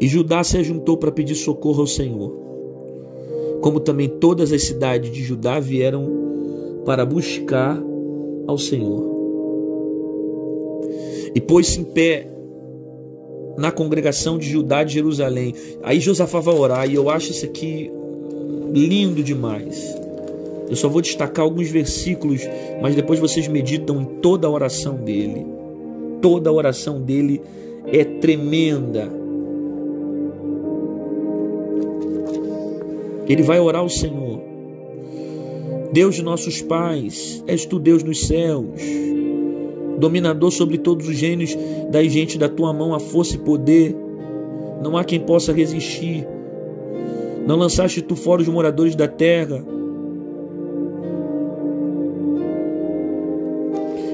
E Judá se ajuntou para pedir socorro ao Senhor. Como também todas as cidades de Judá vieram para buscar ao Senhor. E pôs-se em pé na congregação de Judá de Jerusalém. Aí Josafá vai orar, e eu acho isso aqui lindo demais. Eu só vou destacar alguns versículos, mas depois vocês meditam em toda a oração dele. Toda a oração dele é tremenda. Ele vai orar ao Senhor. Deus de nossos pais, és tu Deus nos céus, dominador sobre todos os gênios, das gente da tua mão a força e poder. Não há quem possa resistir. Não lançaste tu fora os moradores da terra.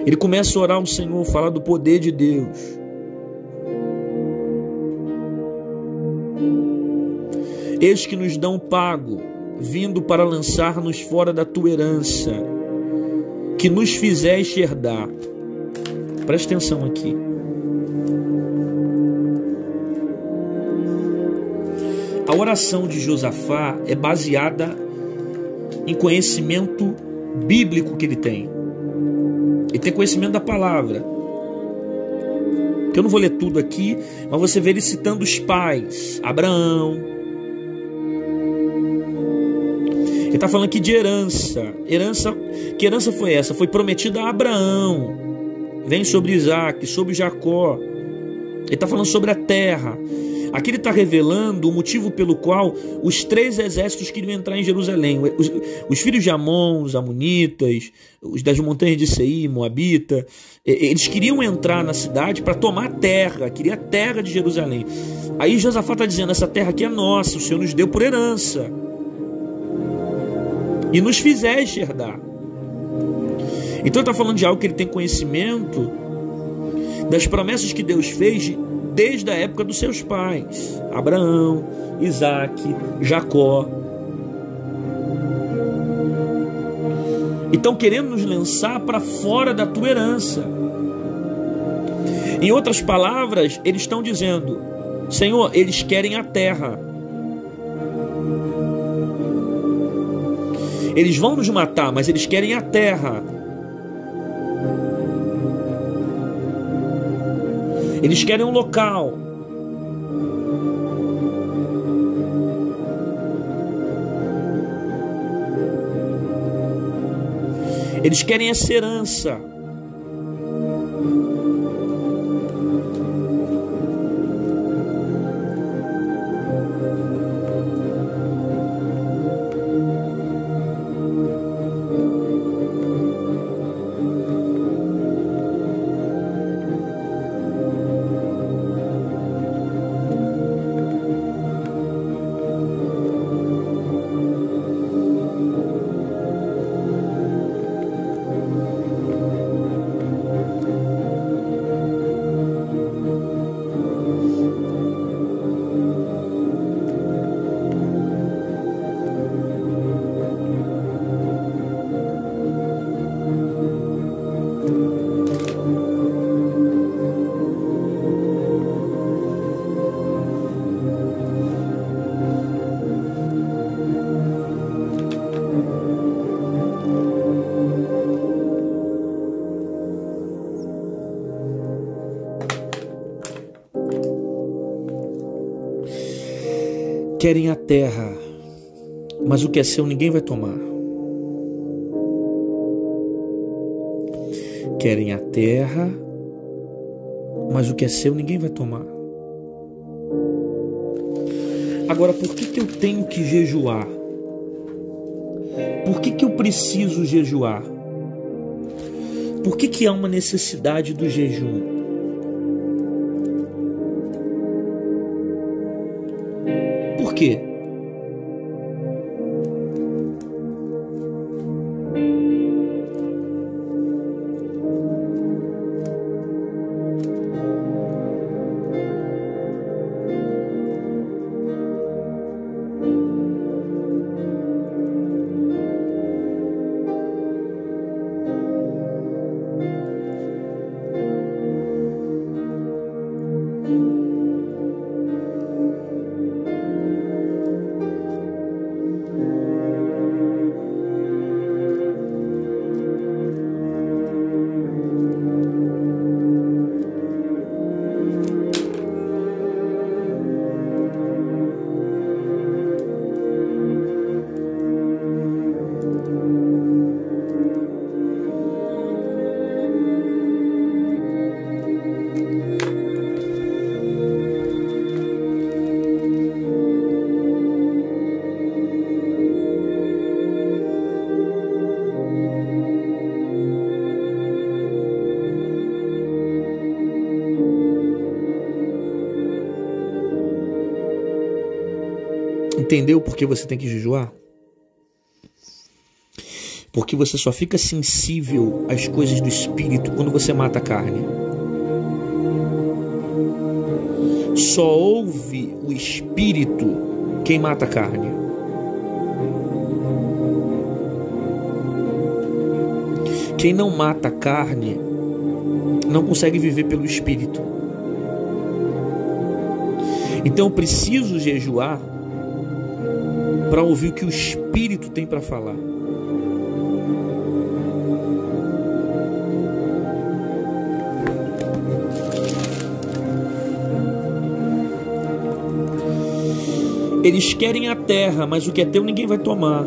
Ele começa a orar ao Senhor, falar do poder de Deus. Eis que nos dão pago, vindo para lançar-nos fora da tua herança, que nos fizeste herdar. Presta atenção aqui. A oração de Josafá é baseada em conhecimento bíblico que ele tem. Ele tem conhecimento da palavra. Eu não vou ler tudo aqui, mas você vê ele citando os pais, Abraão. Ele está falando aqui de herança. Herança, que herança foi essa? Foi prometida a Abraão. Vem sobre Isaac, sobre Jacó. Ele está falando sobre a terra. Aqui ele está revelando o motivo pelo qual os três exércitos queriam entrar em Jerusalém. Os, os filhos de Amon, os Amonitas, os das montanhas de Seir, Moabita, eles queriam entrar na cidade para tomar a terra, queria a terra de Jerusalém. Aí Josafá está dizendo: essa terra aqui é nossa, o Senhor nos deu por herança. E nos fizeste herdar. Então está falando de algo que ele tem conhecimento das promessas que Deus fez desde a época dos seus pais, Abraão, Isaac, Jacó. Então querendo nos lançar para fora da tua herança. Em outras palavras, eles estão dizendo: Senhor, eles querem a terra. Eles vão nos matar, mas eles querem a terra. Eles querem um local. Eles querem essa herança. Querem a terra, mas o que é seu ninguém vai tomar. Querem a terra, mas o que é seu ninguém vai tomar. Agora, por que, que eu tenho que jejuar? Por que, que eu preciso jejuar? Por que, que há uma necessidade do jejum? Por quê? Entendeu por que você tem que jejuar? Porque você só fica sensível às coisas do espírito quando você mata a carne. Só ouve o espírito quem mata a carne. Quem não mata a carne não consegue viver pelo espírito. Então preciso jejuar para ouvir o que o espírito tem para falar. Eles querem a terra, mas o que é teu ninguém vai tomar.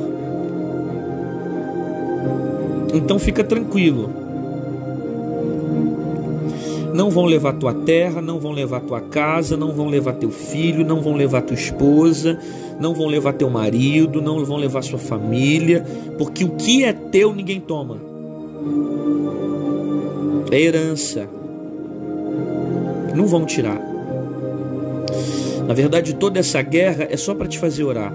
Então fica tranquilo. Não vão levar tua terra, não vão levar tua casa, não vão levar teu filho, não vão levar tua esposa, não vão levar teu marido, não vão levar sua família, porque o que é teu ninguém toma. É herança. Não vão tirar. Na verdade, toda essa guerra é só para te fazer orar.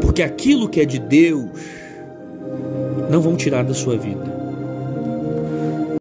Porque aquilo que é de Deus não vão tirar da sua vida.